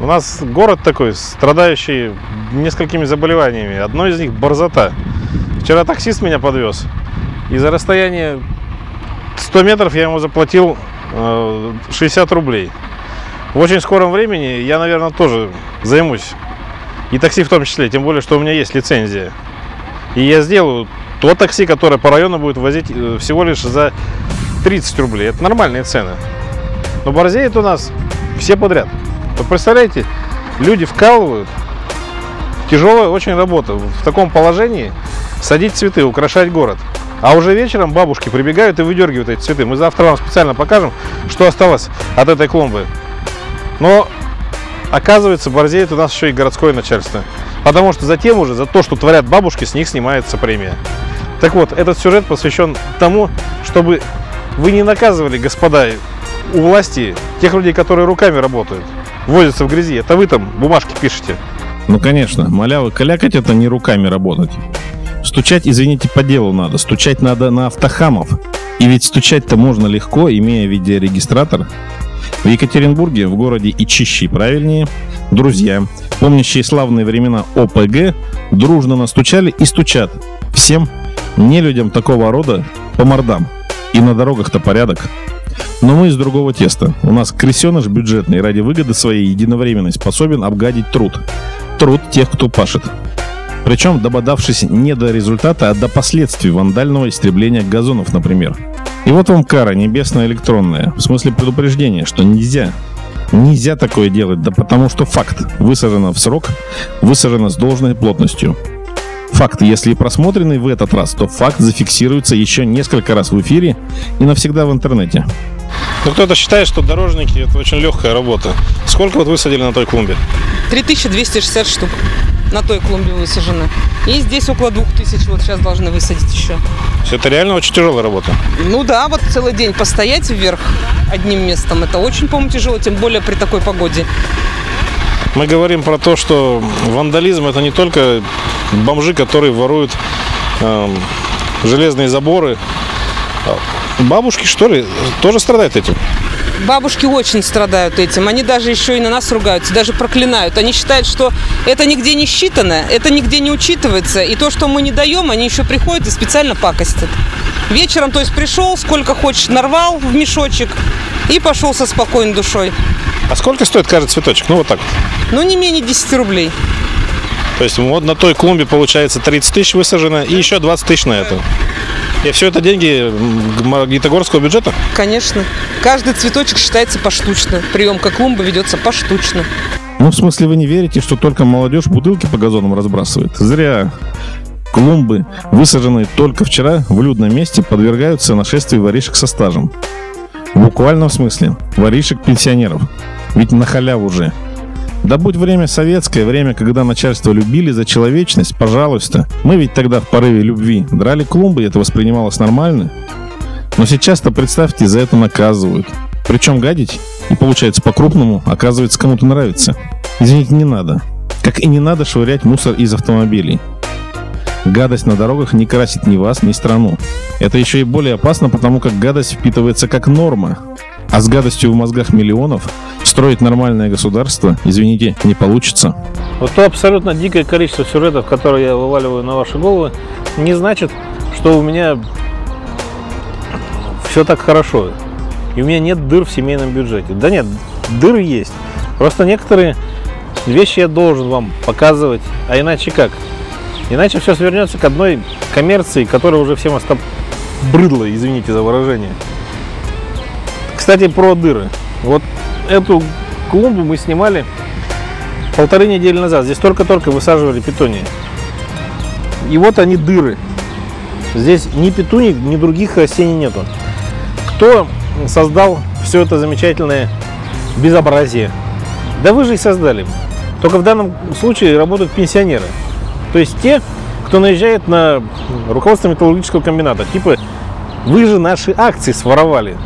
У нас город такой, страдающий несколькими заболеваниями. Одно из них борзота. Вчера таксист меня подвез. И за расстояние 100 метров я ему заплатил э, 60 рублей. В очень скором времени я, наверное, тоже займусь. И такси в том числе. Тем более, что у меня есть лицензия. И я сделаю то такси, которое по району будет возить э, всего лишь за 30 рублей. Это нормальные цены. Но борзеет у нас все подряд. Вот представляете, люди вкалывают, тяжелая очень работа. В таком положении садить цветы, украшать город. А уже вечером бабушки прибегают и выдергивают эти цветы. Мы завтра вам специально покажем, что осталось от этой клумбы. Но оказывается, борзеет у нас еще и городское начальство. Потому что затем уже, за то, что творят бабушки, с них снимается премия. Так вот, этот сюжет посвящен тому, чтобы вы не наказывали, господа, у власти тех людей, которые руками работают, возятся в грязи. Это вы там бумажки пишете. Ну, конечно, малявы калякать это не руками работать. Стучать, извините, по делу надо. Стучать надо на автохамов. И ведь стучать-то можно легко, имея видеорегистратор. В Екатеринбурге, в городе Ичищи, правильнее, друзья, помнящие славные времена ОПГ, дружно настучали и стучат всем не людям такого рода по мордам. И на дорогах-то порядок. Но мы из другого теста. У нас крысеныш бюджетный ради выгоды своей единовременно способен обгадить труд. Труд тех, кто пашет. Причем дободавшись не до результата, а до последствий вандального истребления газонов, например. И вот вам кара небесная электронная, в смысле предупреждения, что нельзя. Нельзя такое делать, да потому что факт. Высажено в срок, высажено с должной плотностью. Факт, если просмотренный в этот раз, то факт зафиксируется еще несколько раз в эфире и навсегда в интернете. Но кто-то считает, что дорожники это очень легкая работа. Сколько вот высадили на той клумбе? 3260 штук на той клумбе высажено. И здесь около 2000 вот сейчас должны высадить еще. Это реально очень тяжелая работа. Ну да, вот целый день постоять вверх одним местом, это очень, по-моему, тяжело, тем более при такой погоде. Мы говорим про то, что вандализм это не только бомжи, которые воруют эм, железные заборы. Бабушки, что ли, тоже страдают этим? Бабушки очень страдают этим. Они даже еще и на нас ругаются, даже проклинают. Они считают, что это нигде не считано, это нигде не учитывается. И то, что мы не даем, они еще приходят и специально пакостят. Вечером, то есть пришел, сколько хочешь, нарвал в мешочек и пошел со спокойной душой. А сколько стоит каждый цветочек? Ну вот так. Ну, не менее 10 рублей. То есть вот на той клумбе получается 30 тысяч высажено и еще 20 тысяч на это. И все это деньги Магнитогорского бюджета? Конечно. Каждый цветочек считается поштучно. Приемка клумбы ведется поштучно. Ну, в смысле, вы не верите, что только молодежь бутылки по газонам разбрасывает? Зря. Клумбы, высаженные только вчера в людном месте, подвергаются нашествию воришек со стажем. В буквальном смысле. Воришек-пенсионеров. Ведь на халяву уже. Да будь время советское, время, когда начальство любили за человечность, пожалуйста. Мы ведь тогда в порыве любви драли клумбы, и это воспринималось нормально. Но сейчас-то, представьте, за это наказывают. Причем гадить, и получается по-крупному, оказывается, кому-то нравится. Извините, не надо. Как и не надо швырять мусор из автомобилей. Гадость на дорогах не красит ни вас, ни страну. Это еще и более опасно, потому как гадость впитывается как норма. А с гадостью в мозгах миллионов строить нормальное государство, извините, не получится. Вот то абсолютно дикое количество сюжетов, которые я вываливаю на ваши головы, не значит, что у меня все так хорошо. И у меня нет дыр в семейном бюджете. Да нет, дыры есть. Просто некоторые вещи я должен вам показывать, а иначе как? Иначе все свернется к одной коммерции, которая уже всем остап... брыдла, извините за выражение. Кстати, про дыры. Вот эту клумбу мы снимали полторы недели назад. Здесь только-только высаживали петунии. И вот они дыры. Здесь ни петуний, ни других растений нету. Кто создал все это замечательное безобразие? Да вы же и создали. Только в данном случае работают пенсионеры. То есть те, кто наезжает на руководство металлургического комбината. Типа, вы же наши акции своровали.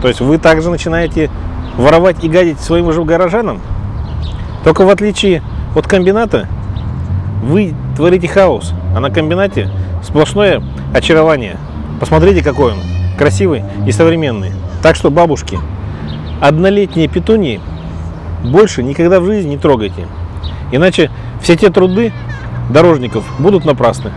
То есть вы также начинаете воровать и гадить своим же горожанам. Только в отличие от комбината, вы творите хаос, а на комбинате сплошное очарование. Посмотрите, какой он красивый и современный. Так что, бабушки, однолетние петунии больше никогда в жизни не трогайте. Иначе все те труды дорожников будут напрасны.